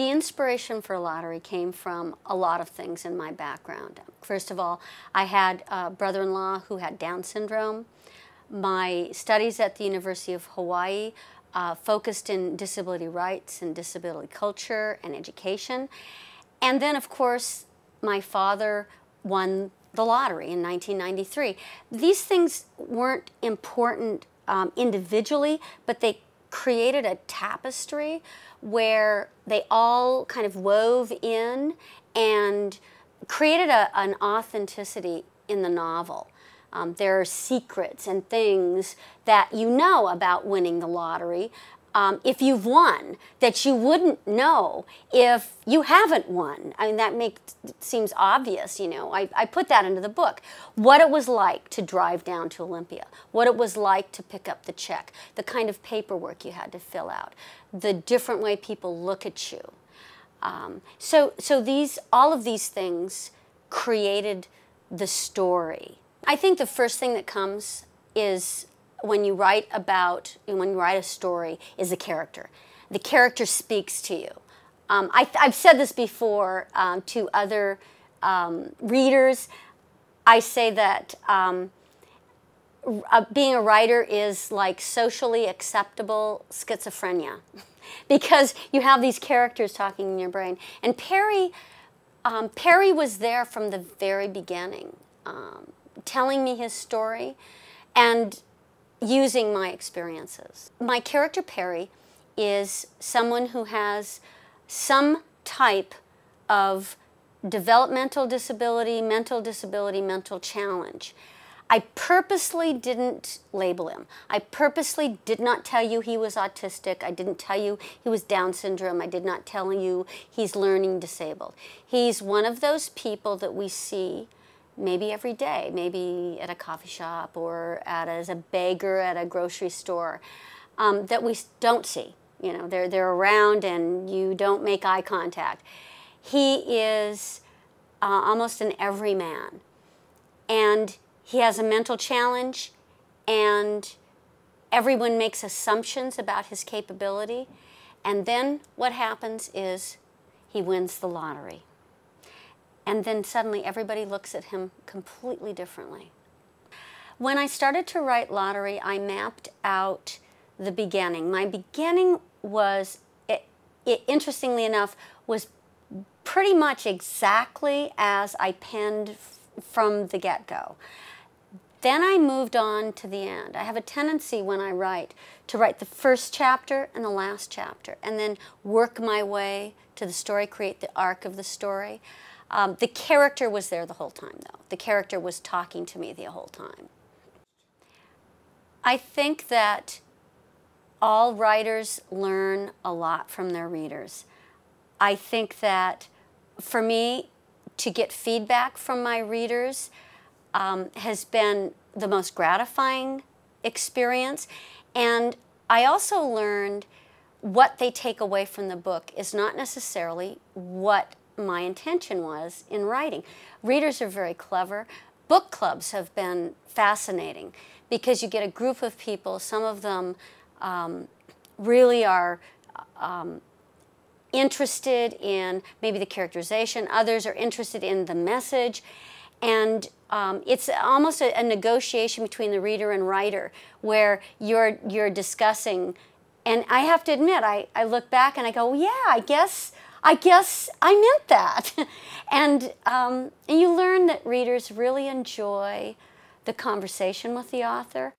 The inspiration for lottery came from a lot of things in my background. First of all, I had a brother-in-law who had Down syndrome. My studies at the University of Hawaii uh, focused in disability rights and disability culture and education. And then, of course, my father won the lottery in 1993. These things weren't important um, individually, but they created a tapestry where they all kind of wove in and created a, an authenticity in the novel. Um, there are secrets and things that you know about winning the lottery, um, if you've won that you wouldn't know if you haven't won. I mean, that makes seems obvious, you know. I, I put that into the book. What it was like to drive down to Olympia, what it was like to pick up the check, the kind of paperwork you had to fill out, the different way people look at you. Um, so, so these, all of these things created the story. I think the first thing that comes is when you write about, when you write a story, is the character. The character speaks to you. Um, I, have said this before um, to other um, readers. I say that um, uh, being a writer is like socially acceptable schizophrenia because you have these characters talking in your brain. And Perry, um, Perry was there from the very beginning, um, telling me his story. And using my experiences. My character Perry is someone who has some type of developmental disability, mental disability, mental challenge. I purposely didn't label him. I purposely did not tell you he was autistic. I didn't tell you he was Down syndrome. I did not tell you he's learning disabled. He's one of those people that we see maybe every day, maybe at a coffee shop or at as a beggar at a grocery store um, that we don't see. You know, they're, they're around and you don't make eye contact. He is uh, almost an everyman. And he has a mental challenge and everyone makes assumptions about his capability. And then what happens is he wins the lottery. And then suddenly everybody looks at him completely differently. When I started to write Lottery, I mapped out the beginning. My beginning was, it, it, interestingly enough, was pretty much exactly as I penned from the get-go. Then I moved on to the end. I have a tendency when I write to write the first chapter and the last chapter and then work my way to the story, create the arc of the story. Um, the character was there the whole time, though. The character was talking to me the whole time. I think that all writers learn a lot from their readers. I think that for me, to get feedback from my readers um, has been the most gratifying experience. And I also learned what they take away from the book is not necessarily what my intention was in writing. Readers are very clever. Book clubs have been fascinating because you get a group of people, some of them um, really are um, interested in maybe the characterization, others are interested in the message, and um, it's almost a, a, negotiation between the reader and writer where you're, you're discussing. And I have to admit, I, I look back and I go, yeah, I guess I guess I meant that. and, um, and you learn that readers really enjoy the conversation with the author.